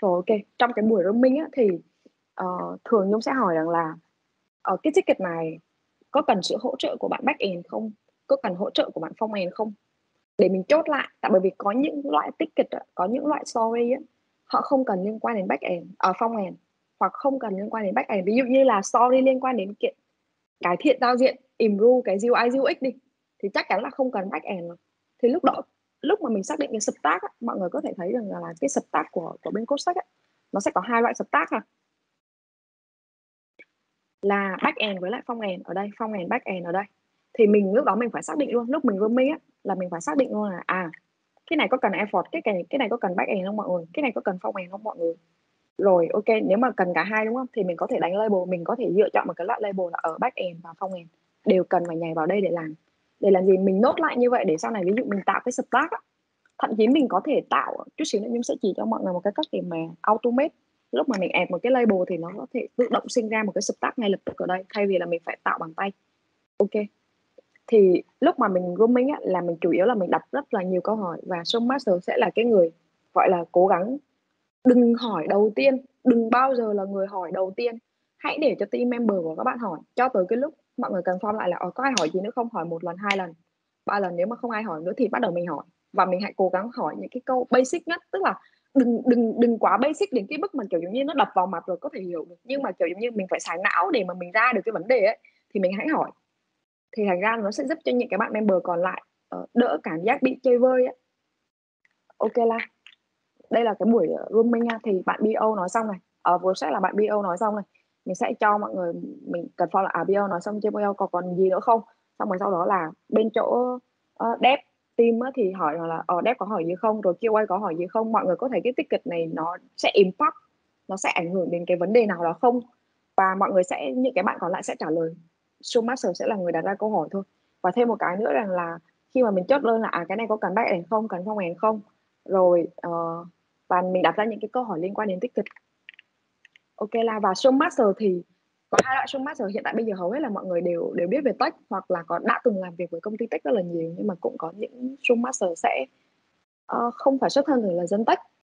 Rồi, OK. Trong cái buổi roaming á, thì, uh, thường Nhung sẽ hỏi rằng là, ờ, cái ticket này có cần sự hỗ trợ của bạn backend không? Có cần hỗ trợ của bạn phong end không? Để mình chốt lại, tại bởi vì có những loại ticket á, có những loại story á, họ không cần liên quan đến backend ờ, frontend hoặc không cần liên quan đến backend. Ví dụ như là story liên quan đến kiện cải thiện giao diện, improve cái UI UX đi, thì chắc chắn là không cần backend rồi. Thì lúc đó mình xác định cái sập á, mọi người có thể thấy rằng là, cái cái tác của của bên Codestack á, nó sẽ có hai loại sập ha. Là back end với lại frontend ở đây, frontend backend ở đây. Thì mình lúc đó mình phải xác định luôn, lúc mình roaming á, là mình phải xác định luôn là, à, cái này có cần effort, cái này cái này có cần back end không mọi người? Cái này có cần frontend không mọi người? Rồi, OK, nếu mà cần cả hai, đúng không? Thì mình có thể đánh label, mình có thể lựa chọn một cái loại label là ở back end và frontend đều cần phải nhảy vào đây để làm. Để làm gì? Mình nốt lại như vậy để sau này ví dụ mình tạo cái stack á, thậm chí mình có thể tạo chút xíu nữa nhưng sẽ chỉ cho mọi người một cái cách để mà automate lúc mà mình add một cái label thì nó có thể tự động sinh ra một cái stack ngay lập tức ở đây thay vì là mình phải tạo bằng tay. OK. Thì lúc mà mình grooming á, là mình chủ yếu là mình đặt rất là nhiều câu hỏi và Scrum Master sẽ là cái người, gọi là, cố gắng đừng hỏi đầu tiên, đừng bao giờ là người hỏi đầu tiên. Hãy để cho team member của các bạn hỏi cho tới cái lúc mọi người cần form lại là, ờ, có ai hỏi gì nữa không? Hỏi một lần, hai lần, ba lần, nếu mà không ai hỏi nữa thì bắt đầu mình hỏi. Và mình hãy cố gắng hỏi những cái câu basic nhất, tức là đừng đừng đừng quá basic đến cái mức mà, kiểu, giống như, nó đập vào mặt rồi có thể hiểu được, nhưng mà, kiểu, giống như, mình phải xài não để mà mình ra được cái vấn đề ấy, thì mình hãy hỏi. Thì thành ra nó sẽ giúp cho những cái bạn member còn lại, ờ, đỡ cảm giác bị chơi vơi ấy. OK La. Đây là cái buổi, ờ, rooming nha, thì bạn BO nói xong này, ờ, vừa sẽ là bạn BO nói xong này, mình sẽ cho mọi người mình cần follow là, à, bio nói xong chưa bio còn còn gì nữa không? Xong rồi sau đó là bên chỗ, uh, dev team á, thì hỏi là, ờ, dev có hỏi gì không? Rồi QA có hỏi gì không? Mọi người có thấy cái ticket này nó sẽ impact, nó sẽ ảnh hưởng đến cái vấn đề nào đó không? Và mọi người sẽ những cái bạn còn lại sẽ trả lời. Scrum Master sẽ là người đặt ra câu hỏi thôi. Và thêm một cái nữa rằng là khi mà mình chốt đơn là, à, cái này có cần backend không, cần frontend không? Rồi, uh, và mình đặt ra những cái câu hỏi liên quan đến ticket. OK La. Và Scrum Master thì có hai loại Scrum Master hiện tại bây giờ hầu hết là mọi người đều đều biết về tech hoặc là có đã từng làm việc với công ty tech rất là nhiều, nhưng mà cũng có những Scrum Master sẽ, uh, không phải xuất thân từ là dân tech.